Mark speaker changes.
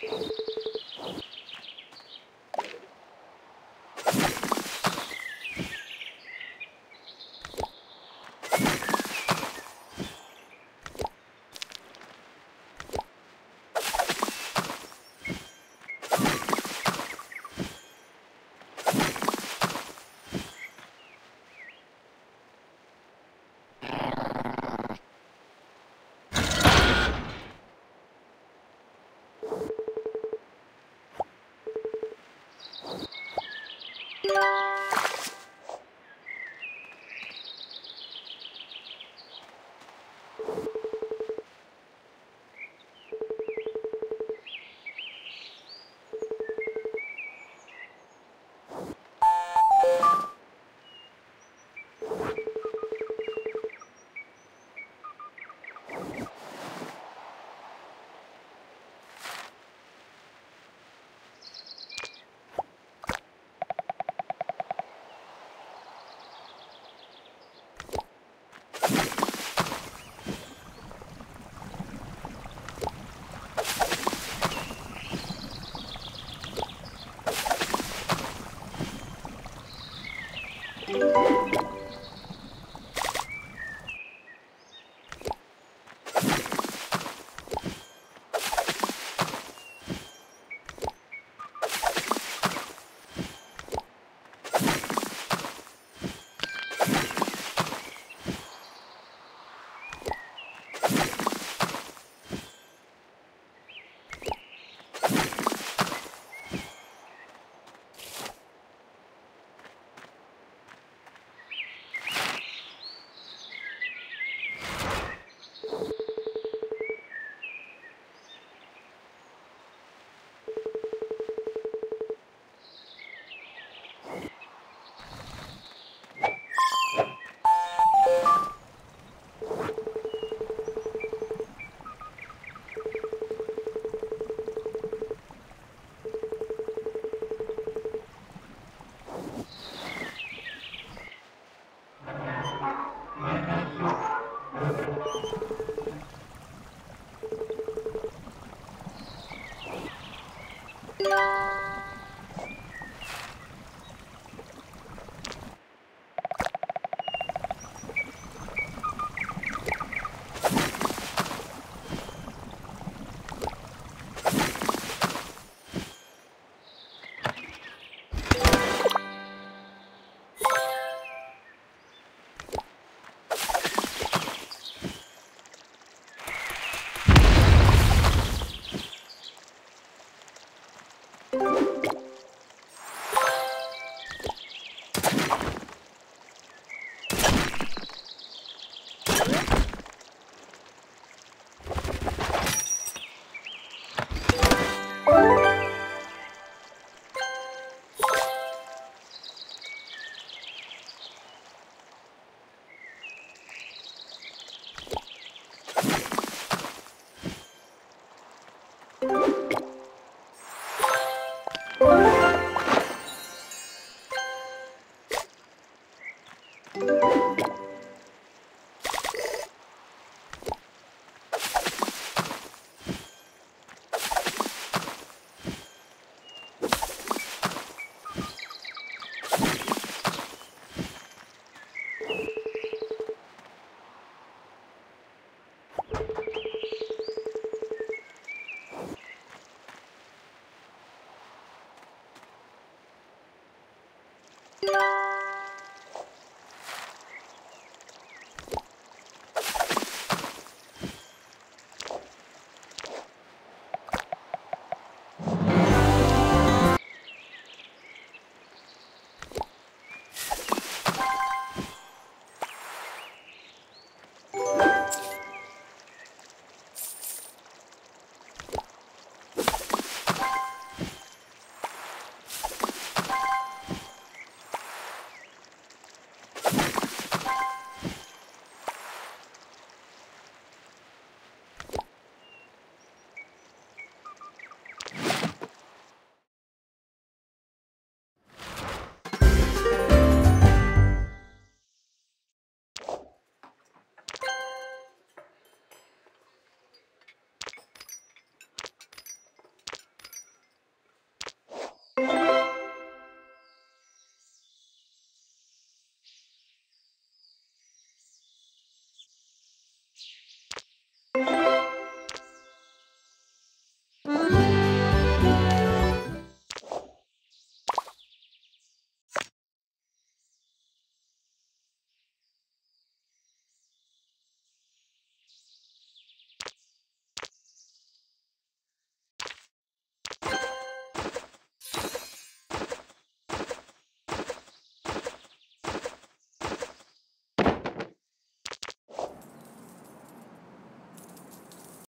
Speaker 1: Thank you. you. Thank you.